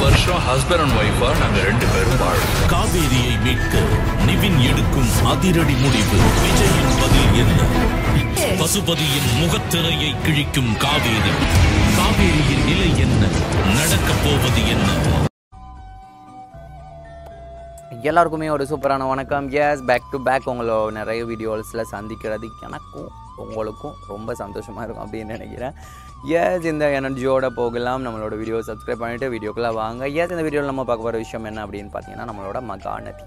வருஷம் husband and ஒய்ஃபா நாங்க ரெண்டு பேரும் வாழோம் காவேரியை மீட்க நிவின் எடுக்கும் அதிரடி முடிவு. விஜயின் பதில் என்ன? பசுபதியின் முகத்திரையை கிழிக்கும் காவேரி. காவேரியின் நிலை என்ன? நடக்கப் போவது என்ன? எல்லாருக்குமே ஒரு சூப்பரான வணக்கம். எஸ் பேக் டு பேக் உங்களை நிறைய வீடியோஸில் சந்திக்கிறது எனக்கும் உங்களுக்கும் ரொம்ப சந்தோஷமாக இருக்கும் அப்படின்னு நினைக்கிறேன். எஸ் இந்த எனர்ஜியோட போகலாம். நம்மளோட வீடியோ சப்ஸ்கிரைப் பண்ணிவிட்டு வீடியோக்குள்ளே வாங்க. எஸ் இந்த வீடியோவில் நம்ம பார்க்க போகிற விஷயம் என்ன அப்படின்னு பார்த்தீங்கன்னா நம்மளோட மகாநதி.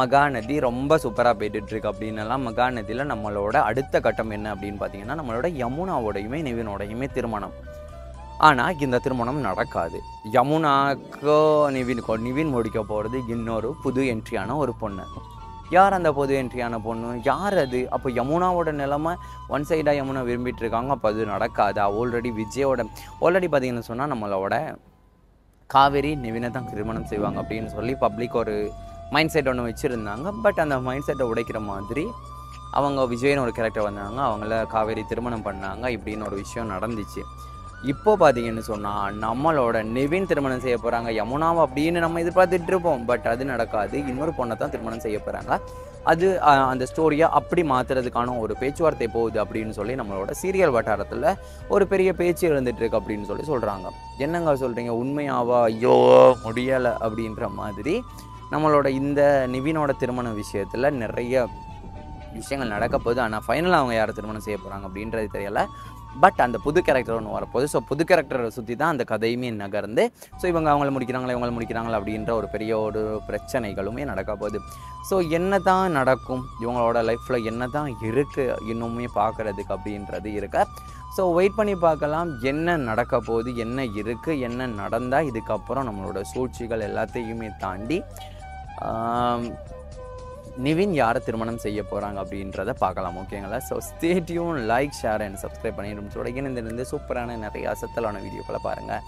மகாநதி ரொம்ப சூப்பராக போயிட்டுருக்கு அப்படின்னலாம் மகாநதியில் நம்மளோட அடுத்த கட்டம் என்ன அப்படின்னு பார்த்தீங்கன்னா நம்மளோட யமுனாவோடையுமே நிவினோடையுமே திருமணம். ஆனால் இந்த திருமணம் நடக்காது. யமுனாக்கோ நிவினுக்கோ நிவின் முடிக்க போகிறது இன்னொரு புது என்ட்ரியான ஒரு பொண்ணு. யார் அந்த புது என்ட்ரியான பொண்ணு? யார் அது? அப்போ யமுனாவோட நிலைமை ஒன் சைடாக யமுனா விரும்பிட்டு இருக்காங்க அப்போ அது நடக்காது? ஆல்ரெடி விஜயோட ஆல்ரெடி பார்த்தீங்கன்னு சொன்னால் நம்மளோட காவேரி நிவினை தான் திருமணம் செய்வாங்க அப்படின்னு சொல்லி பப்ளிக் ஒரு மைண்ட் செட் ஒன்று வச்சுருந்தாங்க. பட் அந்த மைண்ட் செட்டை உடைக்கிற மாதிரி அவங்க விஜயன் ஒரு கேரக்டர் வந்தாங்க. அவங்கள காவேரி திருமணம் பண்ணாங்க இப்படின்னு ஒரு விஷயம் நடந்துச்சு. இப்போ பார்த்தீங்கன்னு சொன்னால் நம்மளோட நிவின் திருமணம் செய்ய போகிறாங்க யமுனாவை அப்படின்னு நம்ம எதிர்பார்த்துட்டு இருப்போம். பட் அது நடக்காது. இன்னொரு பொண்ணை தான் திருமணம் செய்ய போகிறாங்க அது அஹ், அந்த ஸ்டோரியை அப்படி மாற்றுறதுக்கான ஒரு பேச்சுவார்த்தை போகுது அப்படின்னு சொல்லி நம்மளோட சீரியல் வட்டாரத்தில் ஒரு பெரிய பேச்சு எழுந்துட்டு இருக்கு அப்படின்னு சொல்லி சொல்கிறாங்க என்னங்க சொல்கிறீங்க உண்மையாவா? ஐயோ முடியலை அப்படின்ற மாதிரி நம்மளோட இந்த நிவினோட திருமண விஷயத்தில் நிறைய விஷயங்கள் நடக்க போகுது. ஆனால் ஃபைனலாக அவங்க யாரை திருமணம் செய்ய போகிறாங்க அப்படின்றது தெரியல. பட் அந்த புது கேரக்டர் ஒன்று வரப்போகுது. ஸோ புது கேரக்டரை சுற்றி தான் அந்த கதையுமே நகர்ந்து. ஸோ இவங்க அவங்கள முடிக்கிறாங்களா இவங்கள முடிக்கிறாங்களா அப்படின்ற ஒரு பெரிய ஒரு பிரச்சனைகளுமே நடக்க போகுது. ஸோ என்ன தான் நடக்கும்? இவங்களோட லைஃப்பில் என்ன தான் இருக்குது இன்னுமே பார்க்குறதுக்கு அப்படின்றது இருக்க. ஸோ வெயிட் பண்ணி பார்க்கலாம். என்ன நடக்க போகுது? என்ன இருக்குது என்ன நடந்தால் இதுக்கப்புறம் நம்மளோட சூழ்ச்சிகள் எல்லாத்தையுமே தாண்டி நிவின் யாரை திருமணம் செய்ய போகிறாங்க அப்படின்றத பார்க்கலாம் ஓகேங்களா? So stay tuned like share and subscribe பண்ணிடும் தொடங்கி இந்த சூப்பரான நிறைய அசத்தலான வீடியோக்களை பாருங்கள்